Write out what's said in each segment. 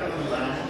back on the lounge.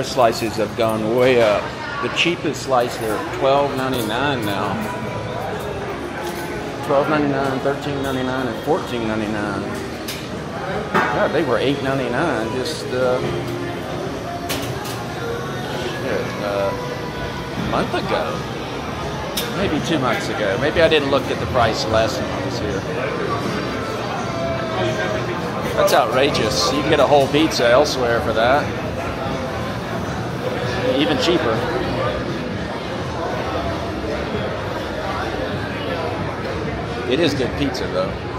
Their slices have gone way up. The cheapest slice they're twelve ninety nine now. Twelve ninety nine, thirteen ninety nine, and fourteen ninety nine. Yeah, they were eight ninety nine just uh, uh, a month ago. Maybe two months ago. Maybe I didn't look at the price last time I was here. That's outrageous. You can get a whole pizza elsewhere for that. Even cheaper. It is good pizza though.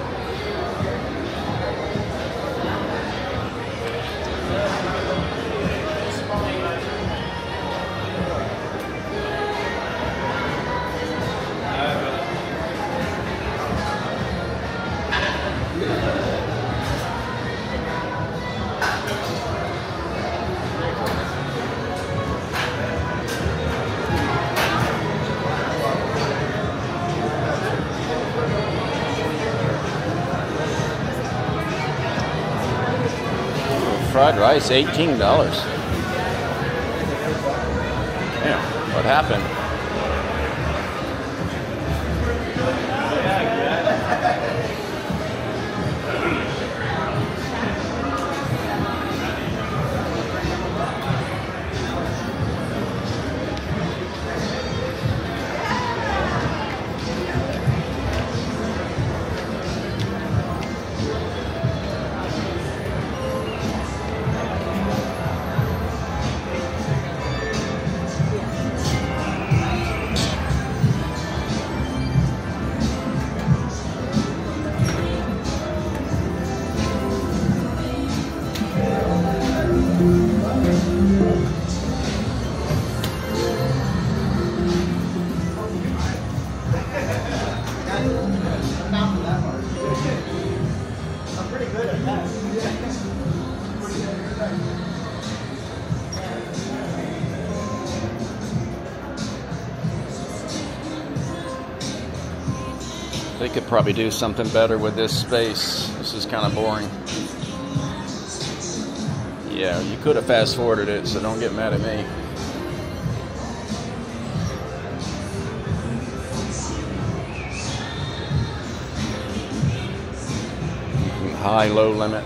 Fried rice, $18. Damn, what happened? Probably do something better with this space. This is kind of boring. Yeah, you could have fast forwarded it, so don't get mad at me. High, low limit.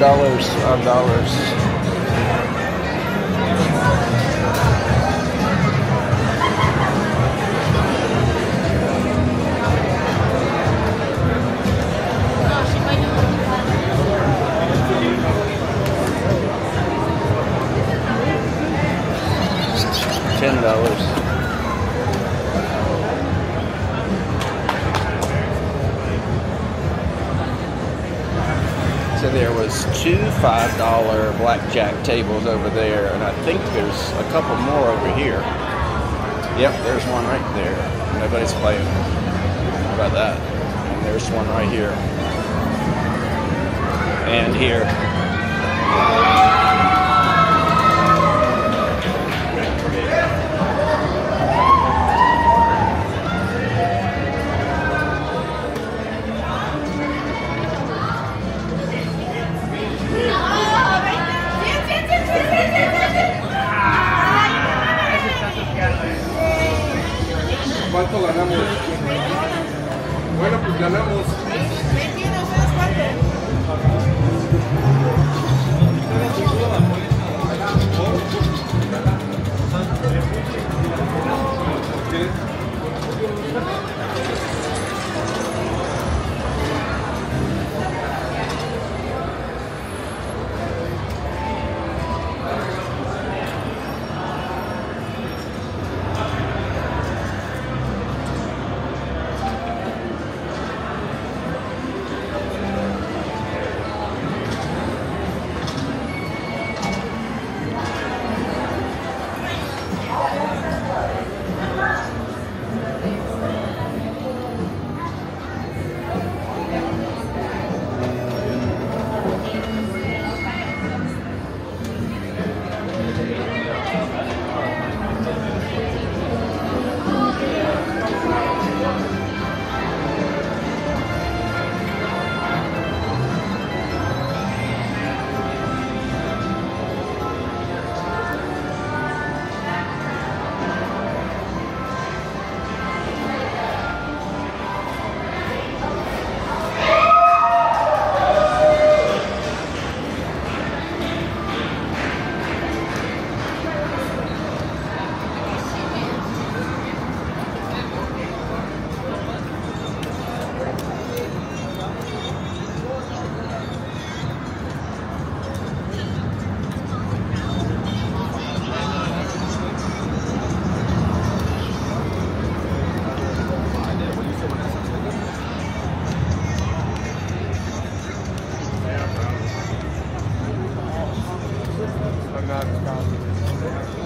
Dollars, five dollars. Ten dollars. Two five dollar blackjack tables over there, and I think there's a couple more over here. Yep, there's one right there. Nobody's playing. How about that? And there's one right here. And here. ¿Cuánto ganamos? Bueno, pues ganamos. I'm Obrigado, Carlos.